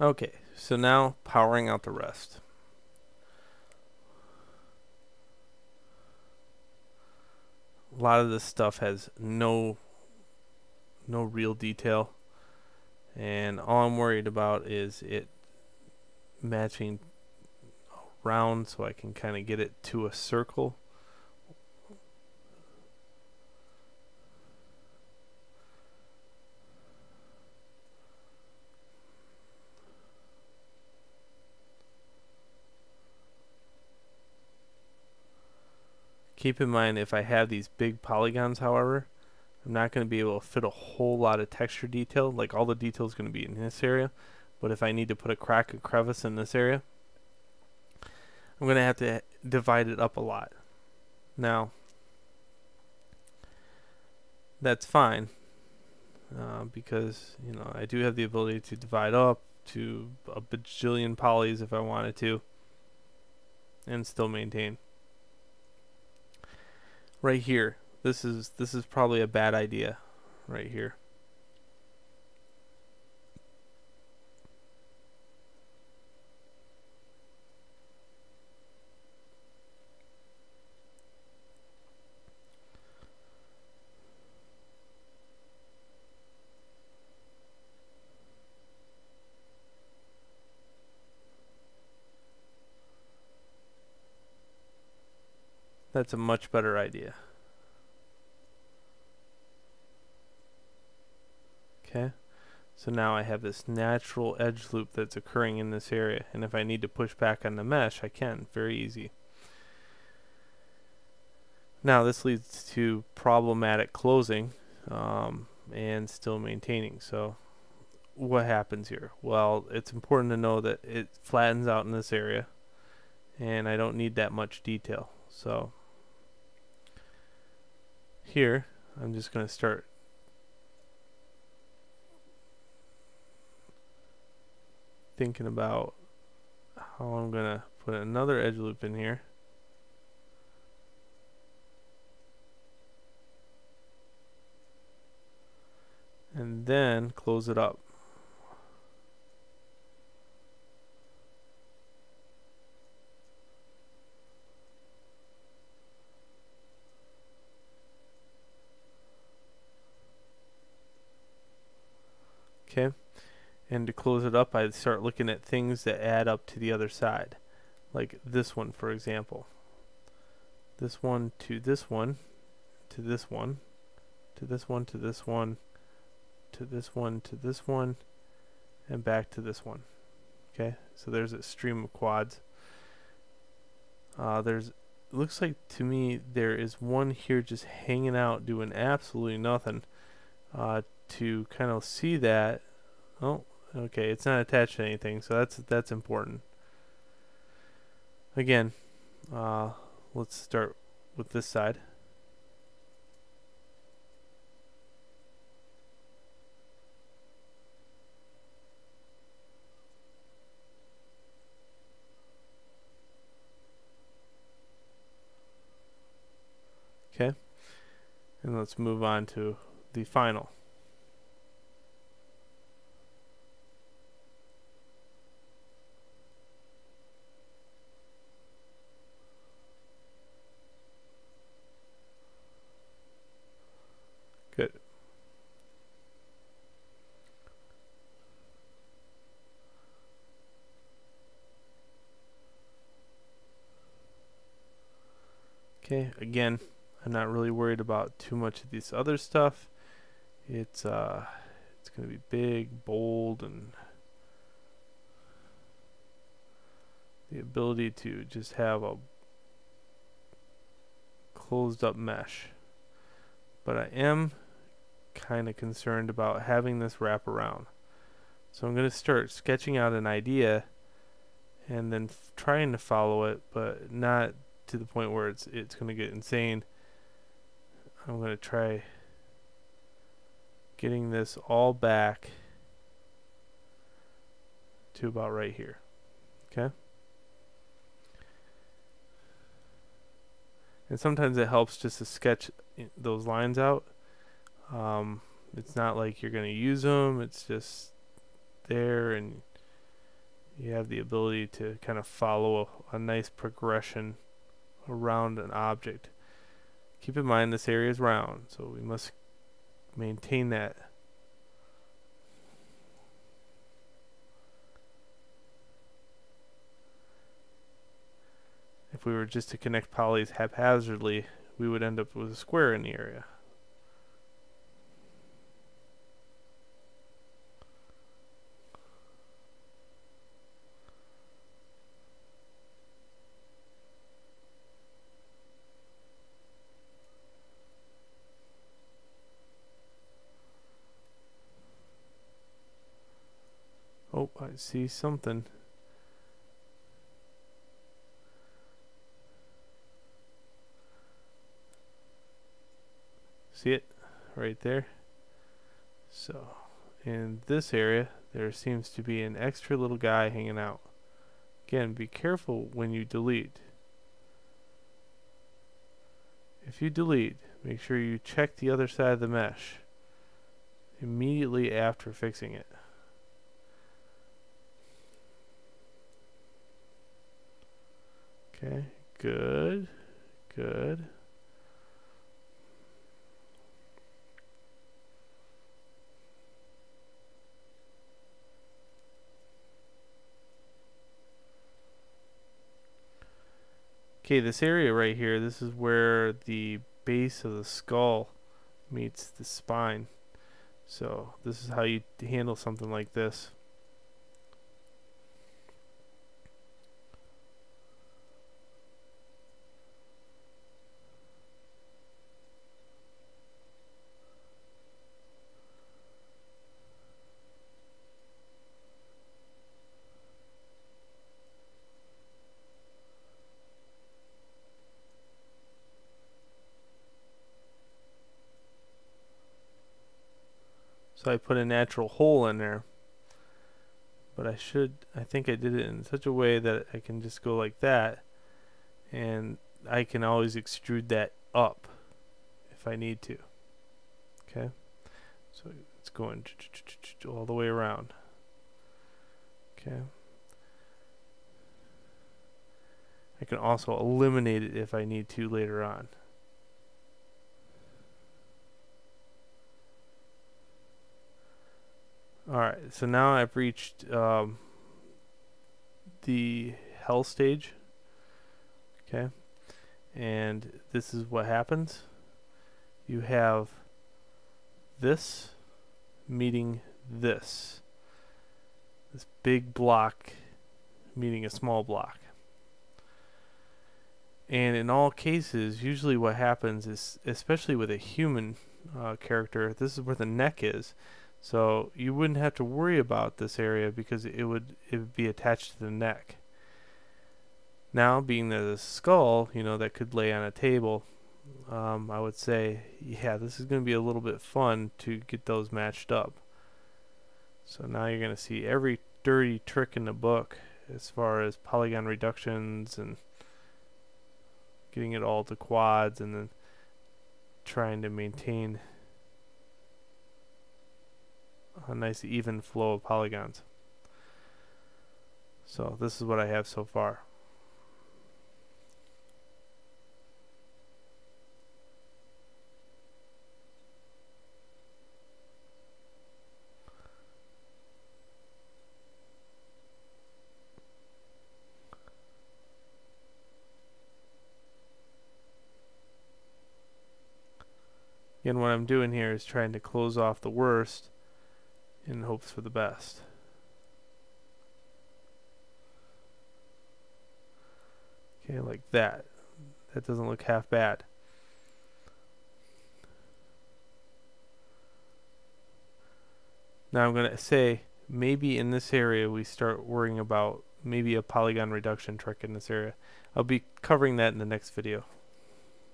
Okay, so now powering out the rest. A lot of this stuff has no no real detail and all I'm worried about is it matching round so I can kind of get it to a circle Keep in mind if I have these big polygons however I'm not going to be able to fit a whole lot of texture detail like all the detail is going to be in this area. But if I need to put a crack and crevice in this area I'm going to have to divide it up a lot. Now that's fine uh, because you know I do have the ability to divide up to a bajillion polys if I wanted to and still maintain right here. This is this is probably a bad idea right here That's a much better idea. Okay, so now I have this natural edge loop that's occurring in this area and if I need to push back on the mesh I can, very easy. Now this leads to problematic closing um, and still maintaining. So what happens here? Well, it's important to know that it flattens out in this area and I don't need that much detail. So here I'm just going to start. Thinking about how I'm going to put another edge loop in here. And then close it up okay? And to close it up I start looking at things that add up to the other side. Like this one for example. This one to this one to this one to this one to this one to this one to this one and back to this one okay? So there's a stream of quads. Uh, there's looks like to me there is one here just hanging out doing absolutely nothing. Uh, to kind of see that Oh, okay, it's not attached to anything, so that's that's important. Again, uh, let's start with this side. Okay, and let's move on to the final. Good. Okay, again, I'm not really worried about too much of this other stuff. It's uh it's going to be big, bold and the ability to just have a closed up mesh. But I am kind of concerned about having this wrap around. So I'm going to start sketching out an idea and then trying to follow it, but not to the point where it's it's going to get insane. I'm going to try getting this all back to about right here. Okay? And sometimes it helps just to sketch those lines out. Um, it's not like you're going to use them. It's just there and you have the ability to kind of follow a, a nice progression around an object. Keep in mind this area is round, so we must maintain that. If we were just to connect polys haphazardly, we would end up with a square in the area. Oh, I see something. See it right there? So, in this area, there seems to be an extra little guy hanging out. Again, be careful when you delete. If you delete, make sure you check the other side of the mesh immediately after fixing it. Okay, good, good. Okay, this area right here, this is where the base of the skull meets the spine. So this is how you handle something like this. So I put a natural hole in there. But I should, I think I did it in such a way that I can just go like that. And I can always extrude that up if I need to. Okay. So it's going all the way around. Okay. I can also eliminate it if I need to later on. Alright, so now I've reached um, the hell stage. Okay. And this is what happens. You have this meeting this. This big block meeting a small block. And in all cases, usually what happens is, especially with a human uh, character, this is where the neck is. So you wouldn't have to worry about this area because it would it would be attached to the neck. Now, being that a skull, you know, that could lay on a table, um, I would say, yeah, this is going to be a little bit fun to get those matched up. So now you're going to see every dirty trick in the book as far as polygon reductions and getting it all to quads and then trying to maintain a nice even flow of polygons. So this is what I have so far. Again, what I'm doing here is trying to close off the worst in hopes for the best. Okay, like that. That doesn't look half bad. Now I'm going to say maybe in this area we start worrying about maybe a polygon reduction trick in this area. I'll be covering that in the next video.